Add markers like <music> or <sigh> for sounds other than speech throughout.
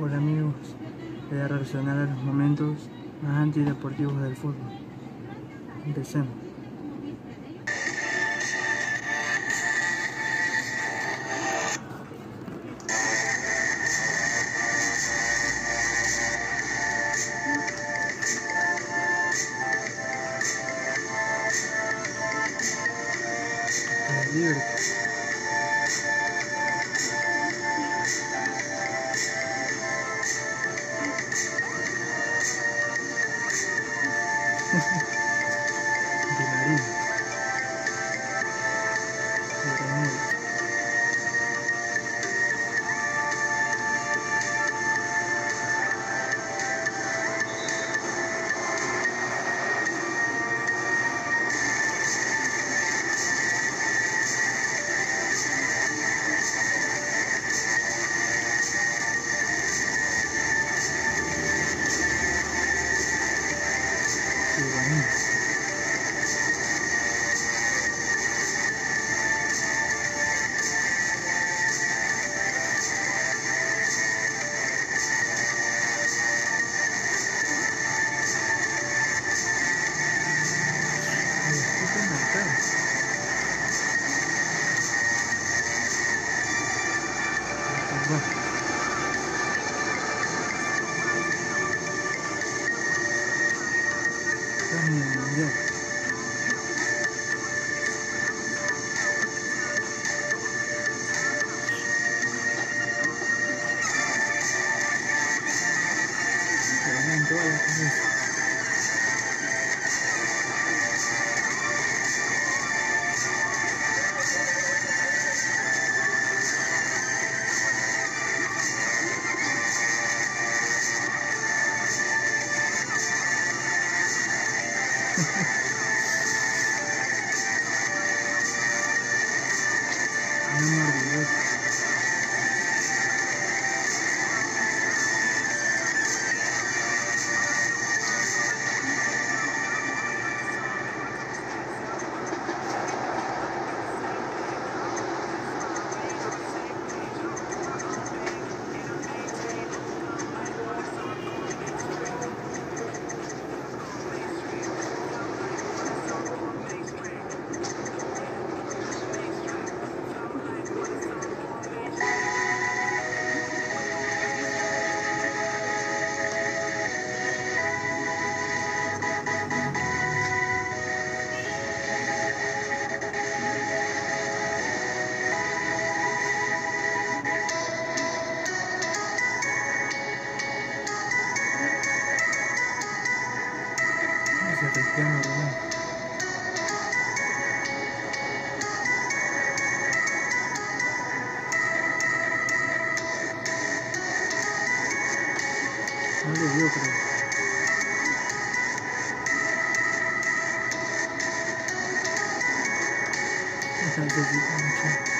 Hola amigos, voy a reaccionar a los momentos más antideportivos del fútbol. Empecemos. Hum, meu piano room. Only view from. Essa é a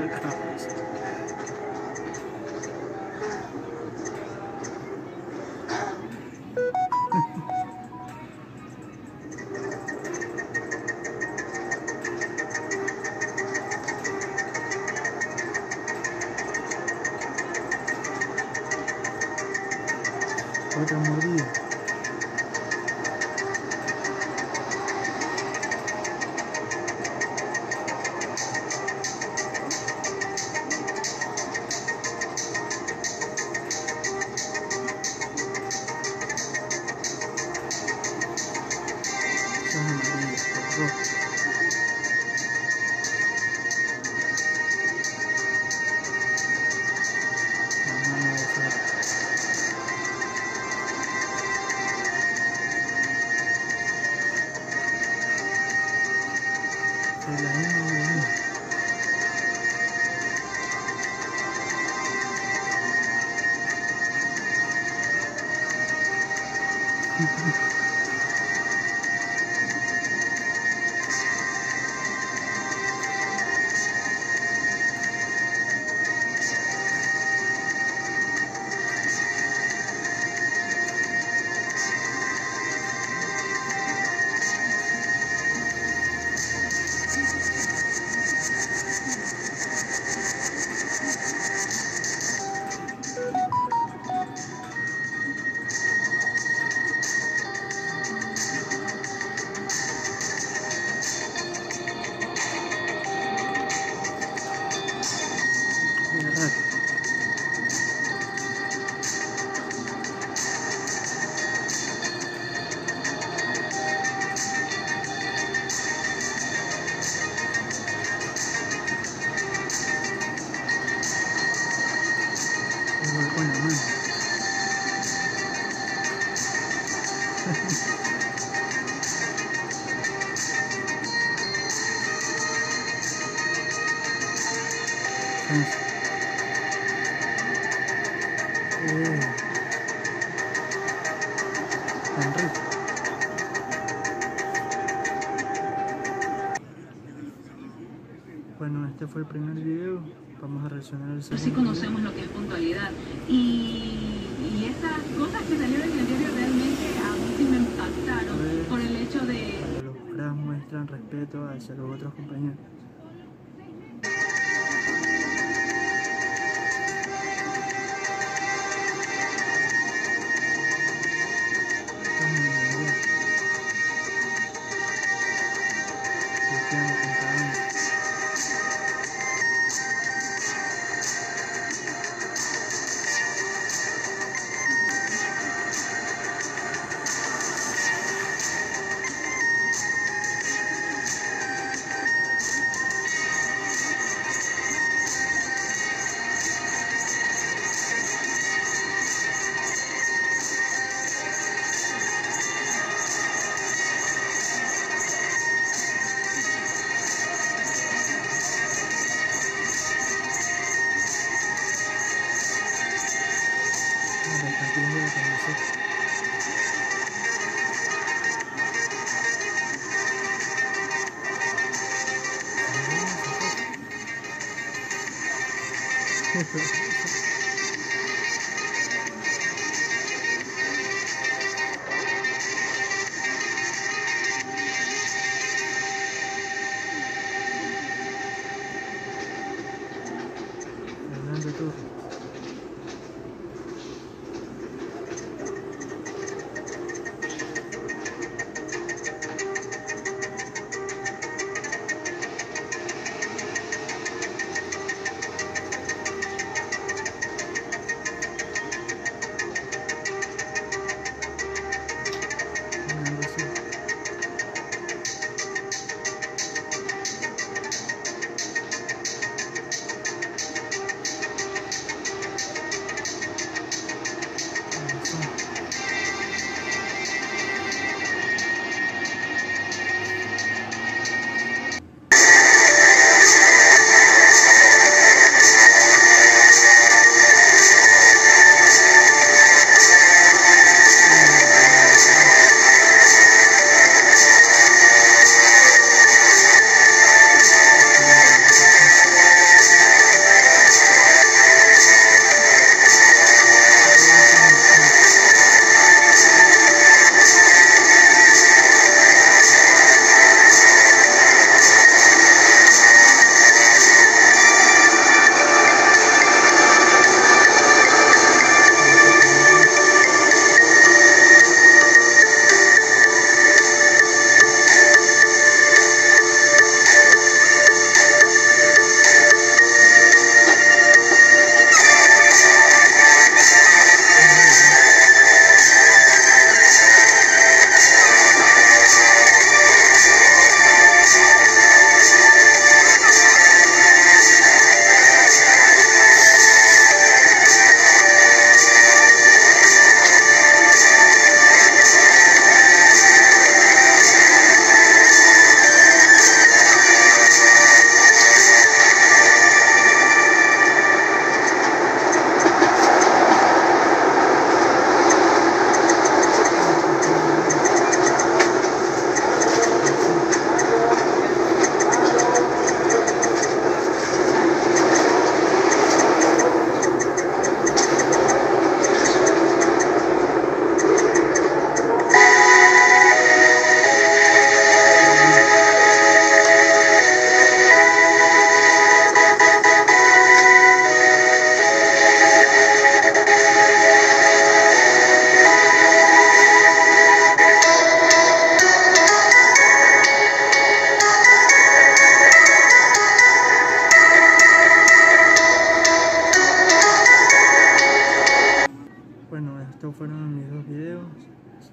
Voy a mordida. Tan rico. Bueno, este fue el primer video. Vamos a reaccionar al segundo. sí conocemos lo que es puntualidad. Y, y estas cosas que salieron en el diario realmente a mí sí me impactaron Pues- por el hecho de, los cracks muestran respeto hacia los otros compañeros. down Thank <laughs> you.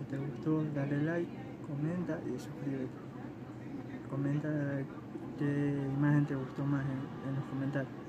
Te gustó, dale like, comenta y suscríbete. Comenta qué imagen te gustó más en, en los comentarios.